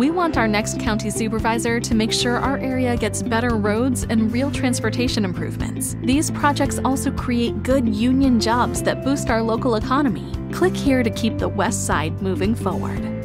We want our next county supervisor to make sure our area gets better roads and real transportation improvements. These projects also create good union jobs that boost our local economy. Click here to keep the West Side moving forward.